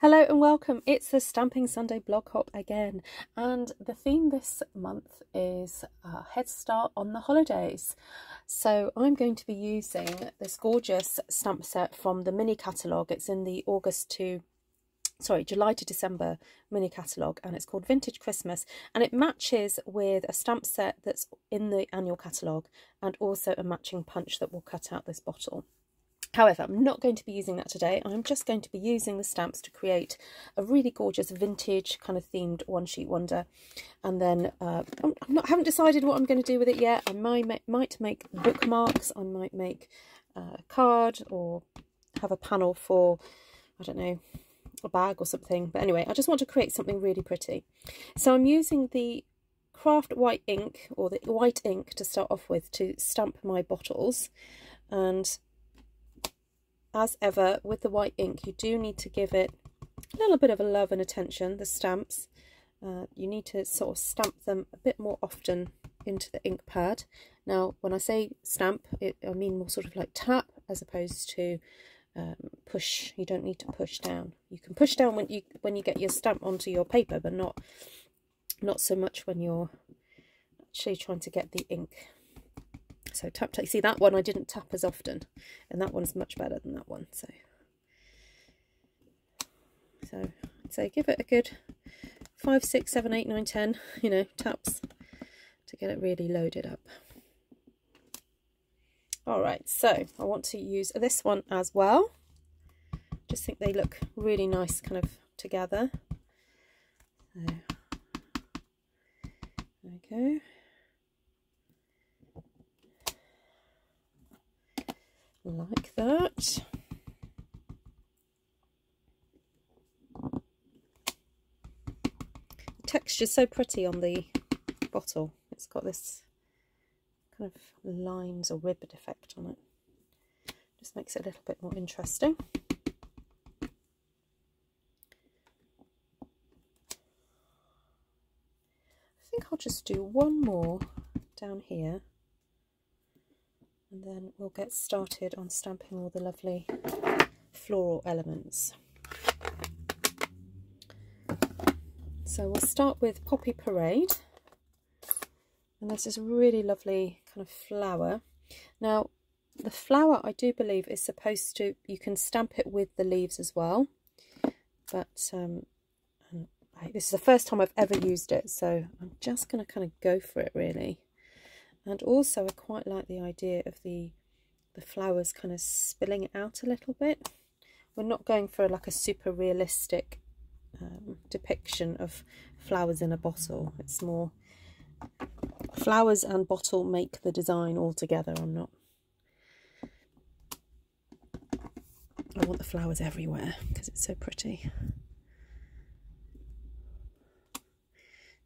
Hello and welcome. It's the Stamping Sunday blog hop again, and the theme this month is Head Start on the holidays. So I'm going to be using this gorgeous stamp set from the mini catalogue. It's in the August to sorry July to December mini catalogue and it's called Vintage Christmas and it matches with a stamp set that's in the annual catalogue and also a matching punch that will cut out this bottle. However, I'm not going to be using that today. I'm just going to be using the stamps to create a really gorgeous vintage kind of themed one sheet wonder. And then uh, I'm not, haven't decided what I'm going to do with it yet. I might, might make bookmarks. I might make a card or have a panel for, I don't know, a bag or something. But anyway, I just want to create something really pretty. So I'm using the craft white ink or the white ink to start off with to stamp my bottles. And as ever with the white ink you do need to give it a little bit of a love and attention the stamps. Uh, you need to sort of stamp them a bit more often into the ink pad. Now when I say stamp it, I mean more sort of like tap as opposed to um, push. You don't need to push down. You can push down when you when you get your stamp onto your paper but not not so much when you're actually trying to get the ink so tap tap. See that one I didn't tap as often, and that one's much better than that one. So, so say give it a good five, six, seven, eight, nine, ten. You know, taps to get it really loaded up. All right, so I want to use this one as well. Just think they look really nice, kind of together. So, there we go. Like that. The texture's so pretty on the bottle. It's got this kind of lines or ribbed effect on it. Just makes it a little bit more interesting. I think I'll just do one more down here and then we'll get started on stamping all the lovely floral elements. So we'll start with Poppy Parade and this is a really lovely kind of flower. Now the flower I do believe is supposed to, you can stamp it with the leaves as well but um, I, this is the first time I've ever used it so I'm just going to kind of go for it really and also I quite like the idea of the the flowers kind of spilling out a little bit. We're not going for like a super realistic um, depiction of flowers in a bottle. It's more flowers and bottle make the design all together. I'm not I want the flowers everywhere because it's so pretty.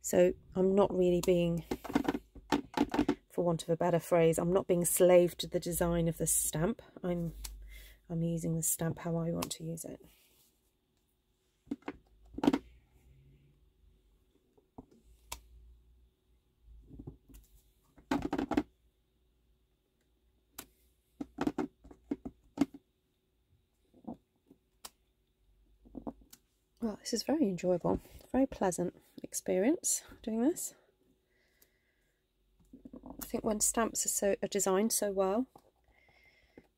So I'm not really being for want of a better phrase, I'm not being slave to the design of the stamp. I'm I'm using the stamp how I want to use it. Well, this is very enjoyable, very pleasant experience doing this think when stamps are so are designed so well,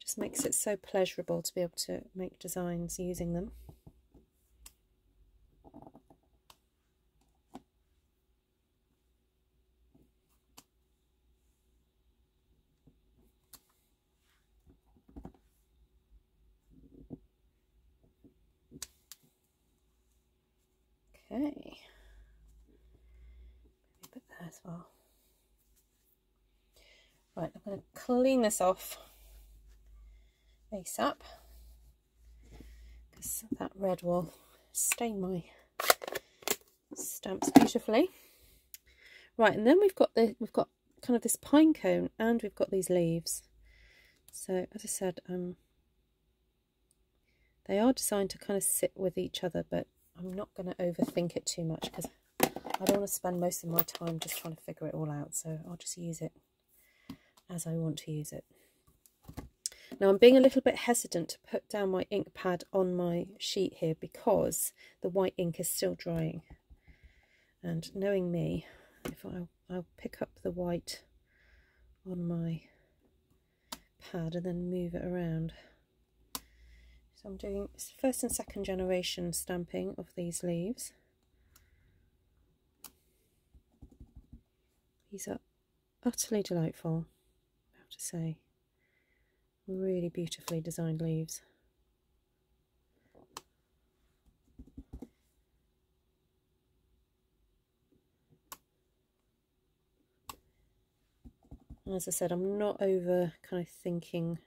just makes it so pleasurable to be able to make designs using them. Okay, maybe a bit there as well. Right, I'm going to clean this off ASAP because that red will stain my stamps beautifully. Right, and then we've got the we've got kind of this pine cone and we've got these leaves. So as I said, um, they are designed to kind of sit with each other, but I'm not going to overthink it too much because I don't want to spend most of my time just trying to figure it all out. So I'll just use it as I want to use it. Now I'm being a little bit hesitant to put down my ink pad on my sheet here because the white ink is still drying. And knowing me, if I, I'll pick up the white on my pad and then move it around. So I'm doing first and second generation stamping of these leaves. These are utterly delightful, to say. Really beautifully designed leaves. as I said, I'm not over kind of thinking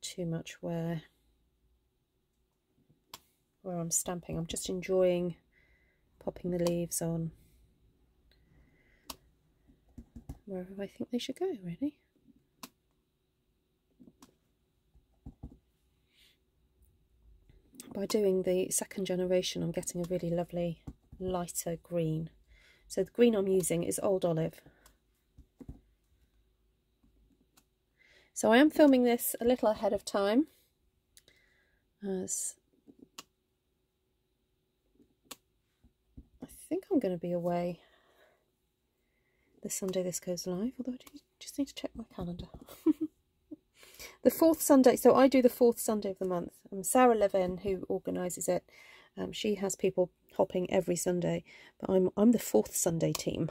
too much where where I'm stamping. I'm just enjoying popping the leaves on wherever I think they should go, really. By doing the second generation, I'm getting a really lovely lighter green. So the green I'm using is Old Olive. So I am filming this a little ahead of time as I think I'm going to be away the Sunday this goes live, although I do just need to check my calendar. the fourth Sunday, so I do the fourth Sunday of the month. Um, Sarah Levin, who organises it, um, she has people hopping every Sunday, but I'm I'm the fourth Sunday team.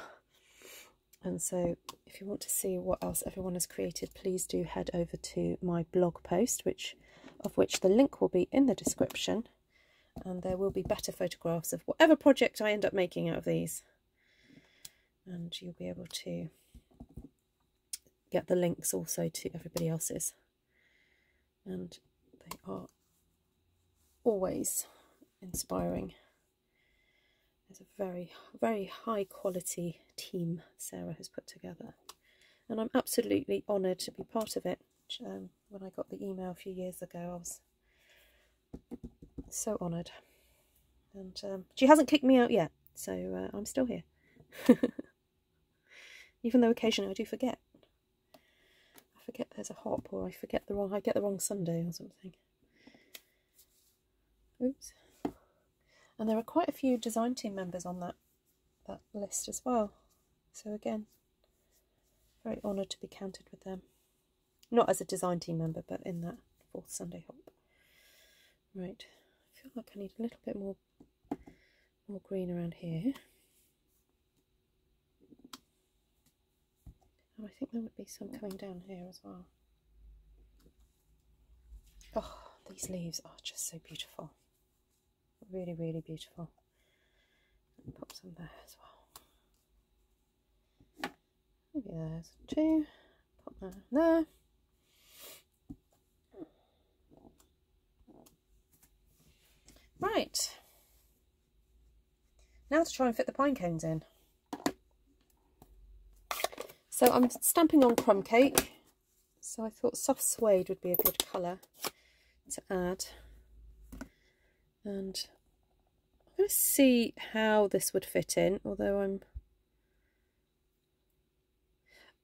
And so if you want to see what else everyone has created, please do head over to my blog post, which of which the link will be in the description. And there will be better photographs of whatever project I end up making out of these. And you'll be able to get the links also to everybody else's. And they are always inspiring. It's a very, very high quality team Sarah has put together. And I'm absolutely honoured to be part of it. Um, when I got the email a few years ago, I was so honoured. And um, she hasn't kicked me out yet, so uh, I'm still here. Even though occasionally I do forget. I forget there's a hop, or I forget the wrong, I get the wrong Sunday or something. Oops. And there are quite a few design team members on that, that list as well. So again, very honoured to be counted with them. Not as a design team member, but in that fourth Sunday hop. Right, I feel like I need a little bit more, more green around here. And I think there would be some coming down here as well. Oh, these leaves are just so beautiful. Really, really beautiful. And pop some there as well. Maybe there's two. Pop that there. Right. Now to try and fit the pine cones in. So I'm stamping on crumb cake. So I thought soft suede would be a good colour to add. And I'm going to see how this would fit in, although I'm...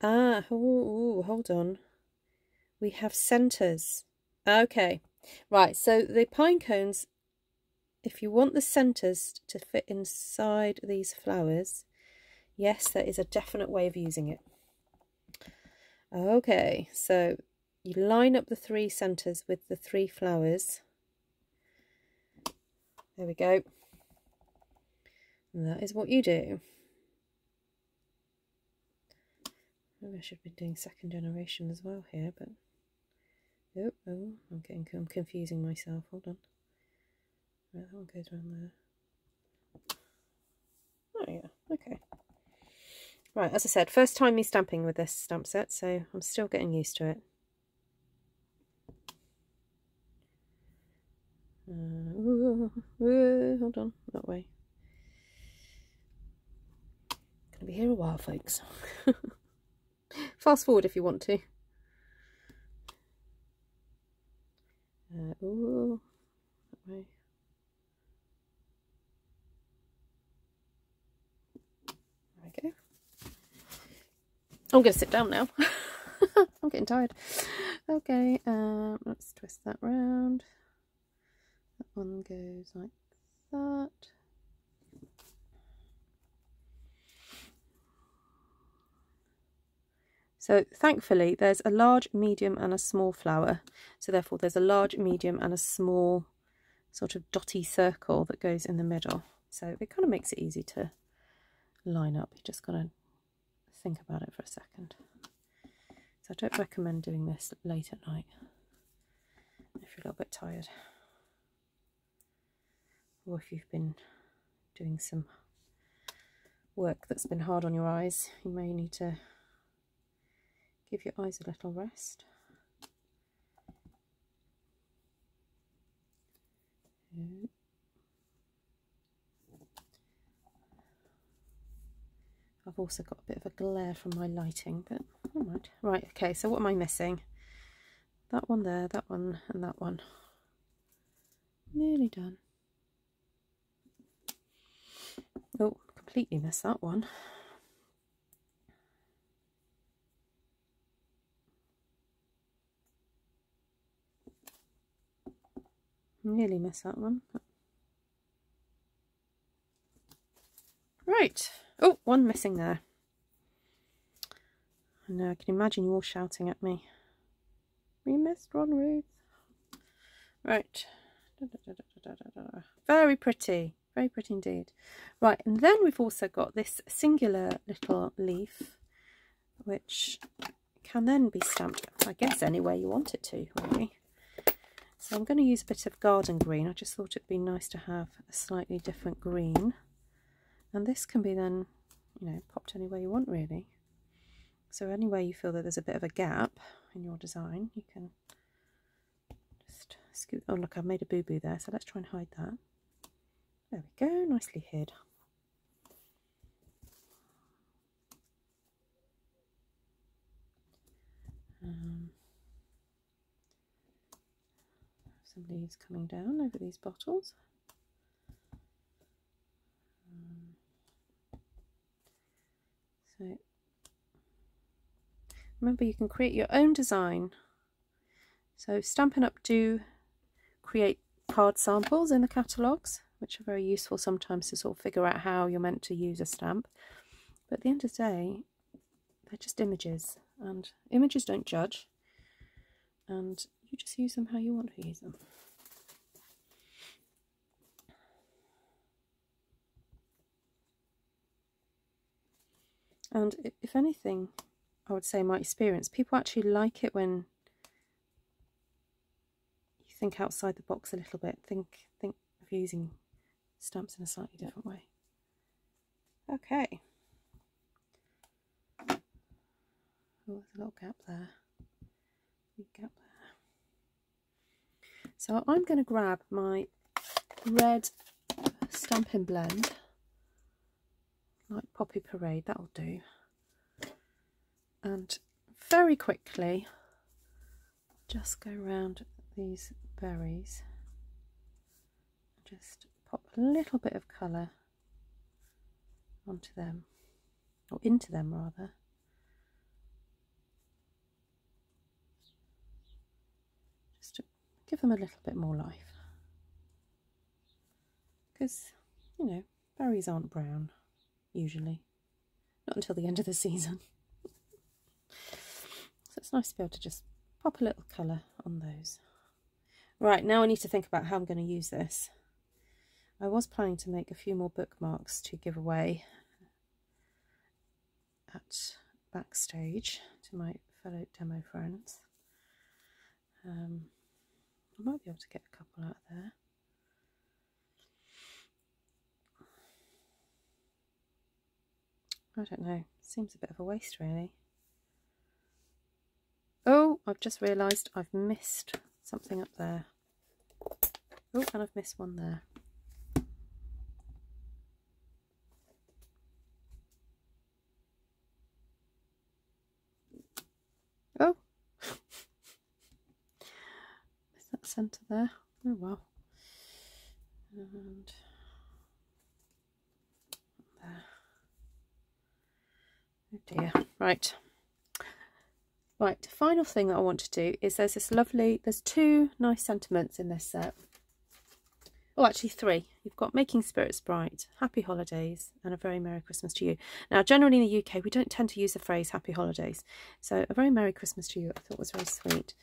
Ah, ooh, hold on. We have centres. Okay, right, so the pine cones, if you want the centres to fit inside these flowers, yes, there is a definite way of using it. Okay, so you line up the three centres with the three flowers there we go. And that is what you do. Maybe I should be doing second generation as well here, but oh, oh, I'm getting I'm confusing myself. Hold on. Right, that one goes around there. Oh yeah, okay. Right, as I said, first time me stamping with this stamp set, so I'm still getting used to it. Uh, hold on, that way. Gonna be here a while, folks. Fast forward if you want to. Uh, ooh, that way. There we go. I'm going to sit down now. I'm getting tired. Okay, um, let's twist that round. That one goes like that. So thankfully there's a large, medium and a small flower. So therefore there's a large, medium and a small sort of dotty circle that goes in the middle. So it kind of makes it easy to line up. You just got to think about it for a second. So I don't recommend doing this late at night if you're a little bit tired. Or if you've been doing some work that's been hard on your eyes, you may need to Give your eyes a little rest. I've also got a bit of a glare from my lighting, but all right. Right, okay, so what am I missing? That one there, that one, and that one. Nearly done. Oh, completely missed that one. Nearly missed that one. Right. Oh, one missing there. I know, I can imagine you all shouting at me. We missed one, Ruth. Right. Very pretty. Very pretty indeed. Right, and then we've also got this singular little leaf, which can then be stamped, I guess, anywhere you want it to, really. So I'm going to use a bit of garden green. I just thought it'd be nice to have a slightly different green. And this can be then, you know, popped anywhere you want really. So anywhere you feel that there's a bit of a gap in your design, you can just scoot. Oh look, I've made a boo-boo there, so let's try and hide that. There we go, nicely hid. Um, some leaves coming down over these bottles. So remember you can create your own design. So Stampin' Up do create card samples in the catalogues, which are very useful sometimes to sort of figure out how you're meant to use a stamp. But at the end of the day, they're just images, and images don't judge. And you just use them how you want to use them. And if anything, I would say my experience, people actually like it when you think outside the box a little bit, think think of using stamps in a slightly different way. Okay. Oh, there's a little gap there. Big gap there so I'm going to grab my red stamping Blend, like Poppy Parade, that'll do. And very quickly, just go around these berries. Just pop a little bit of colour onto them, or into them rather. Just to give them a little bit more life. Because, you know, berries aren't brown, usually. Not until the end of the season. so it's nice to be able to just pop a little colour on those. Right, now I need to think about how I'm going to use this. I was planning to make a few more bookmarks to give away at backstage to my fellow demo friends. Um, I might be able to get a couple out there. I don't know. Seems a bit of a waste, really. Oh, I've just realised I've missed something up there. Oh, and I've missed one there. Oh, Is that centre there. Oh well. And there. Oh dear. Right. Right, final thing that I want to do is there's this lovely, there's two nice sentiments in this set. Oh, actually three. You've got Making Spirits Bright, Happy Holidays, and a very Merry Christmas to you. Now, generally in the UK, we don't tend to use the phrase Happy Holidays. So a very Merry Christmas to you I thought was very sweet.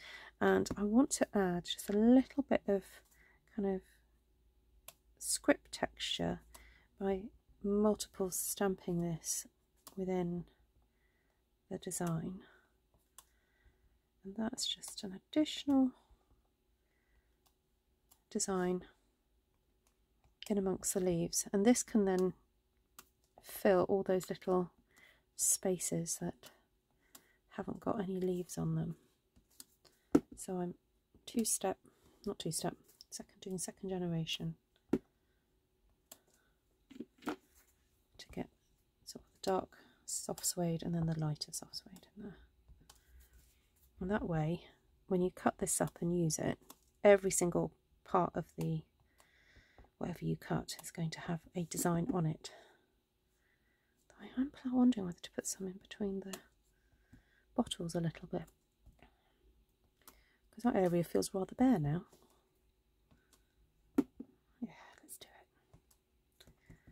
And I want to add just a little bit of kind of script texture by multiple stamping this within the design. And that's just an additional design in amongst the leaves and this can then fill all those little spaces that haven't got any leaves on them so I'm two step not two step second doing second generation to get sort of the dark soft suede and then the lighter soft suede in there and that way when you cut this up and use it every single part of the whatever you cut is going to have a design on it. I am wondering whether to put some in between the bottles a little bit because that area feels rather bare now. Yeah, let's do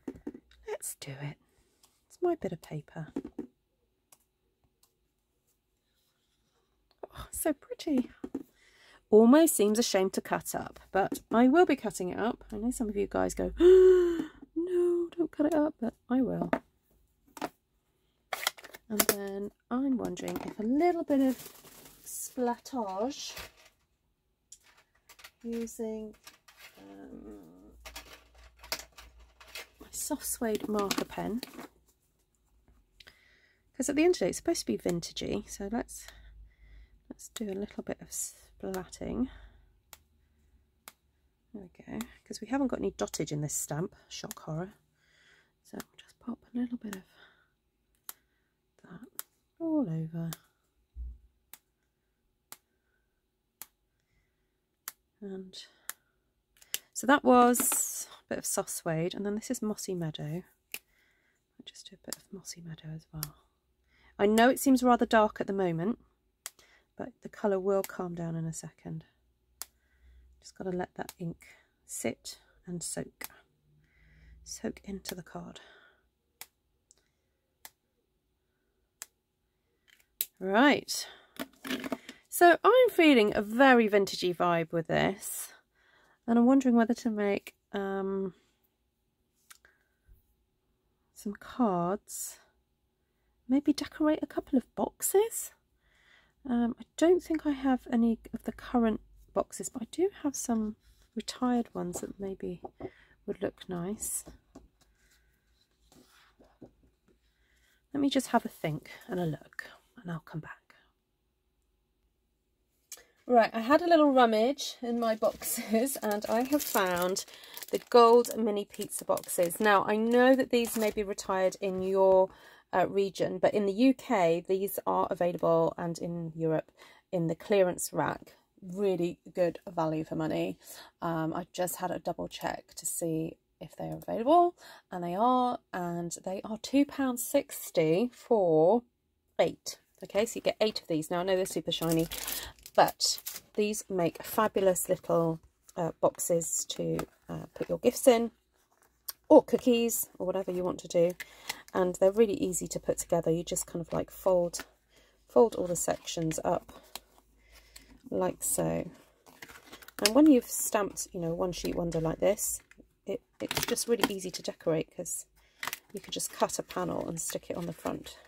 it. Let's do it. My bit of paper. Oh, so pretty almost seems a shame to cut up, but I will be cutting it up. I know some of you guys go, no, don't cut it up, but I will. And then I'm wondering if a little bit of splattage using um, my soft suede marker pen because at the end of the day it's supposed to be vintagey so let's let's do a little bit of splatting. There we go, because we haven't got any dotage in this stamp, shock horror. So just pop a little bit of that all over. And so that was a bit of soft suede, and then this is Mossy Meadow. I'll just do a bit of Mossy Meadow as well. I know it seems rather dark at the moment, but the colour will calm down in a second. Just got to let that ink sit and soak. Soak into the card. Right. So I'm feeling a very vintagey vibe with this. And I'm wondering whether to make um, some cards. Maybe decorate a couple of boxes. Um, I don't think I have any of the current boxes, but I do have some retired ones that maybe would look nice. Let me just have a think and a look and I'll come back. Right, I had a little rummage in my boxes and I have found the gold mini pizza boxes. Now, I know that these may be retired in your uh, region, but in the UK, these are available and in Europe in the clearance rack. Really good value for money. Um, I just had a double check to see if they are available, and they are, and they are £2.60 for eight. Okay, so you get eight of these. Now, I know they're super shiny, but these make fabulous little uh, boxes to uh, put your gifts in or cookies or whatever you want to do. And they're really easy to put together. You just kind of like fold fold all the sections up like so. And when you've stamped you know one sheet wonder like this it, it's just really easy to decorate because you could just cut a panel and stick it on the front.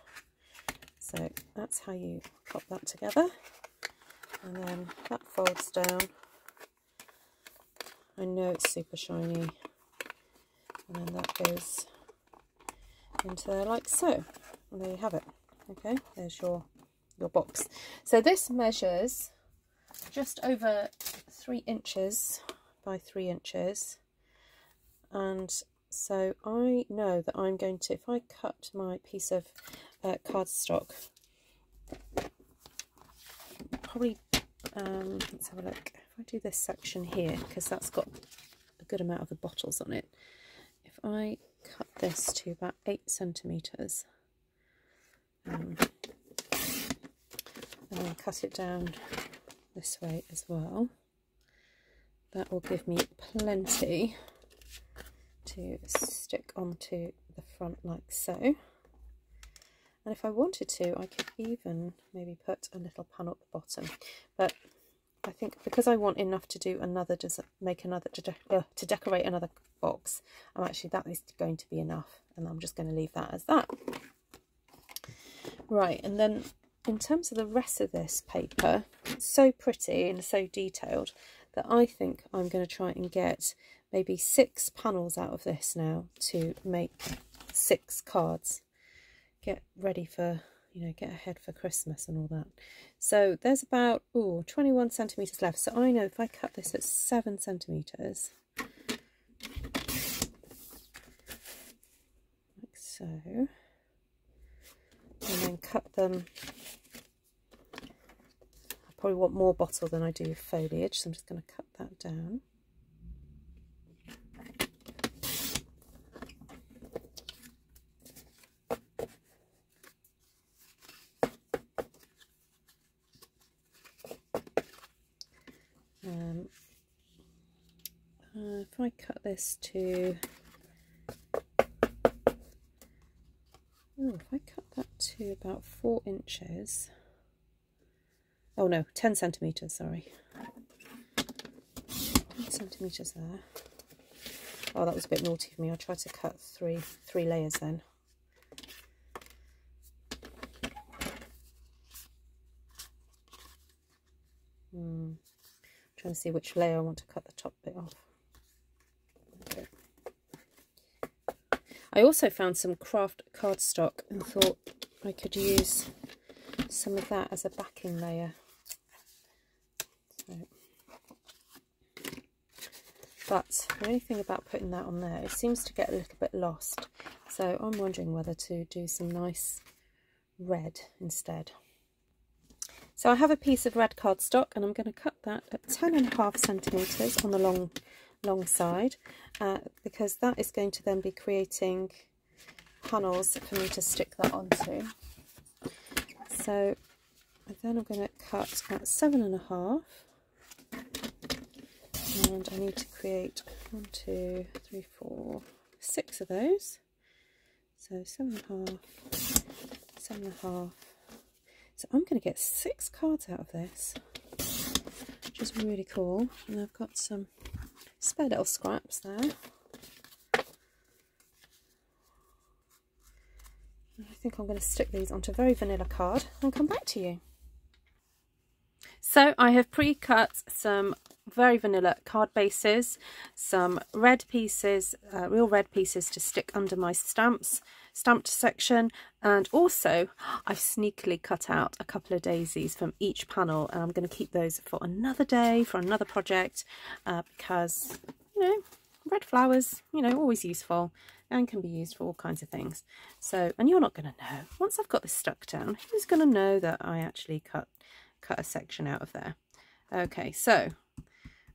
So that's how you pop that together. And then that folds down. I know it's super shiny and then that goes into there like so. And there you have it. Okay, there's your, your box. So this measures just over three inches by three inches. And so I know that I'm going to, if I cut my piece of uh, cardstock, probably, um, let's have a look. If I do this section here, because that's got a good amount of the bottles on it, if I cut this to about eight centimeters. Um, and then cut it down this way as well. That will give me plenty to stick onto the front like so. And if I wanted to, I could even maybe put a little panel at the bottom. But I think because I want enough to do another, make another, to, de uh, to decorate another box, I'm actually, that is going to be enough. And I'm just going to leave that as that. Right, and then in terms of the rest of this paper, it's so pretty and so detailed that I think I'm going to try and get maybe six panels out of this now to make six cards. Get ready for, you know, get ahead for Christmas and all that. So there's about, oh, 21 centimetres left. So I know if I cut this at seven centimetres, like so, and then cut them I probably want more bottle than I do foliage, so I'm just going to cut that down. Um, uh, if I cut this to, oh, if I cut that to about four inches, oh no 10 centimeters sorry. 10 centimeters there. Oh that was a bit naughty of me. I tried to cut three three layers then. Hmm. trying to see which layer I want to cut the top bit off okay. I also found some craft cardstock and thought I could use some of that as a backing layer but the only thing about putting that on there, it seems to get a little bit lost. So I'm wondering whether to do some nice red instead. So I have a piece of red cardstock and I'm going to cut that at 10 and a half centimetres on the long, long side uh, because that is going to then be creating panels for me to stick that onto. So then I'm going to cut at seven and a half and I need to create one, two, three, four, six of those. So seven and a half, seven and a half. So I'm going to get six cards out of this, which is really cool. And I've got some spare little scraps there. I think I'm going to stick these onto very vanilla card and come back to you. So I have pre-cut some very vanilla card bases, some red pieces, uh, real red pieces to stick under my stamps, stamped section, and also I've sneakily cut out a couple of daisies from each panel and I'm going to keep those for another day, for another project, uh, because, you know, red flowers, you know, always useful and can be used for all kinds of things. So, and you're not going to know. Once I've got this stuck down, who's going to know that I actually cut cut a section out of there? Okay, so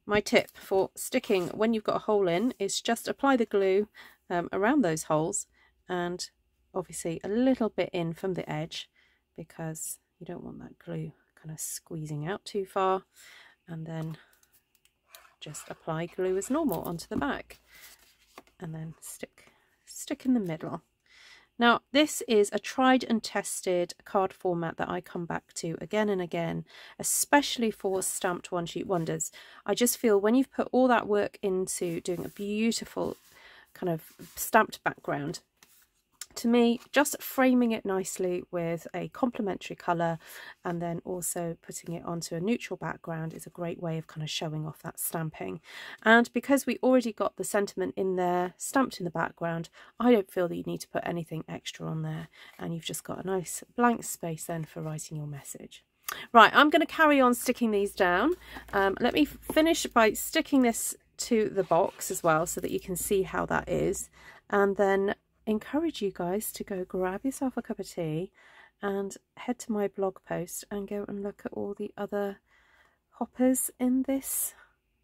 my tip for sticking when you've got a hole in is just apply the glue um, around those holes and obviously a little bit in from the edge because you don't want that glue kind of squeezing out too far and then just apply glue as normal onto the back and then stick stick in the middle now, this is a tried and tested card format that I come back to again and again, especially for stamped one sheet wonders. I just feel when you've put all that work into doing a beautiful kind of stamped background, to me, just framing it nicely with a complementary colour and then also putting it onto a neutral background is a great way of kind of showing off that stamping. And because we already got the sentiment in there, stamped in the background, I don't feel that you need to put anything extra on there. And you've just got a nice blank space then for writing your message. Right, I'm going to carry on sticking these down. Um, let me finish by sticking this to the box as well so that you can see how that is. And then encourage you guys to go grab yourself a cup of tea and head to my blog post and go and look at all the other hoppers in this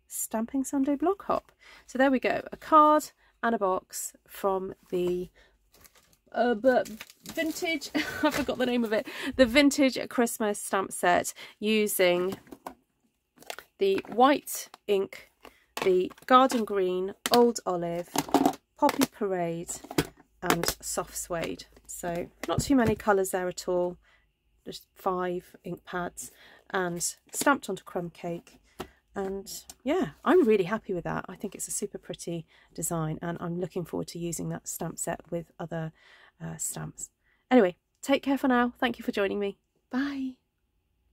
Stamping Sunday blog hop. So there we go, a card and a box from the uh, but vintage, I forgot the name of it, the vintage Christmas stamp set using the white ink, the garden green, old olive, poppy parade and soft suede. So not too many colours there at all, just five ink pads and stamped onto crumb cake. And yeah I'm really happy with that. I think it's a super pretty design and I'm looking forward to using that stamp set with other uh, stamps. Anyway take care for now. Thank you for joining me. Bye